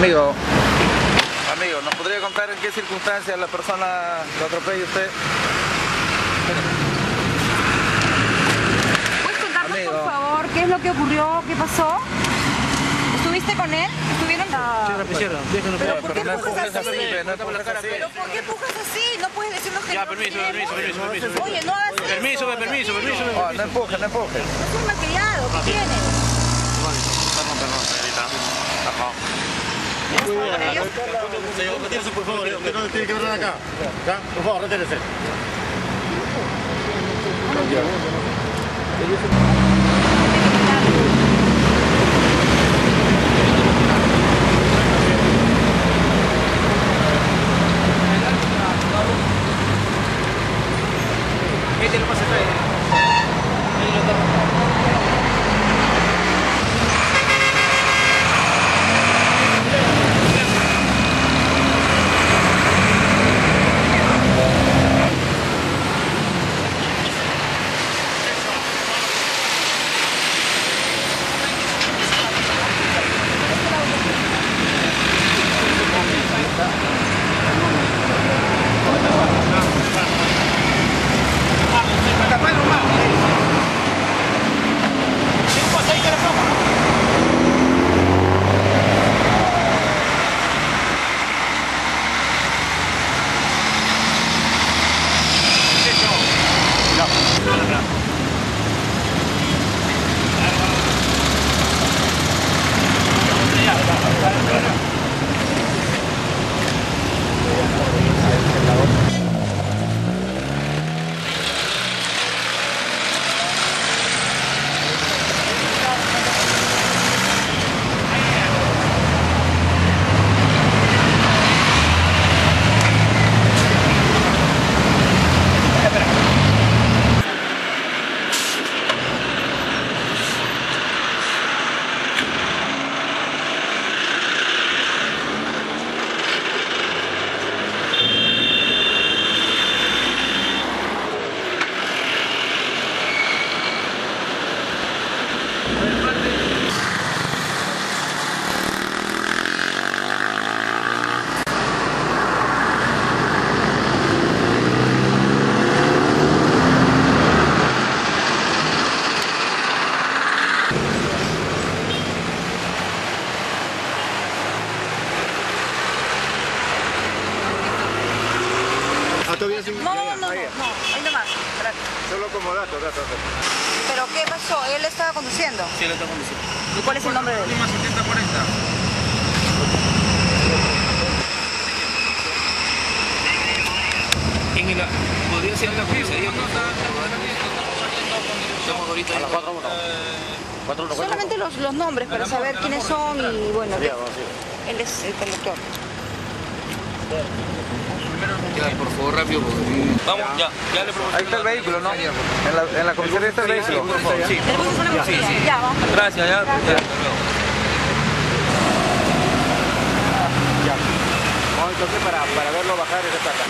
Amigo, amigo, ¿nos podría contar en qué circunstancias la persona lo atropella usted? ¿Puedes contarnos, Amigo. por favor, qué es lo que ocurrió? ¿Qué pasó? ¿Estuviste con él? ¿Estuvieron? ¿Pero por qué no empujas empujes así? así, no empujes así. ¿Pero por qué empujas así? No puedes decirnos que Ya, no permiso, permiso, permiso, permiso. Oye, no hagas eso. Permiso, permiso, permiso. Oh, no empuje, no empuje. No seas malcriado, ¿qué tienes? Señor, retírese por favor, usted no tiene que ver acá. ¿Ya? Por favor, retírese. Como dato, dato, dato. ¿Pero qué pasó? ¿Él estaba conduciendo? Sí, le está conduciendo. ¿Y cuál es el nombre de él? Lima 7040. En la, podría ser en la comisaría. Estamos ahorita A las 4 1. 4 1, 4 Solamente los, los nombres para saber quiénes son y bueno, él es el conductor. Ya, por favor, rápido. porque- Vamos, ya, ya le. Ahí está el vehículo, ¿no? En la, en la comisaría está el vehículo. Sí. Ya, vamos. gracias, ya. ya. Vamos entonces para, para verlo bajar esa plata.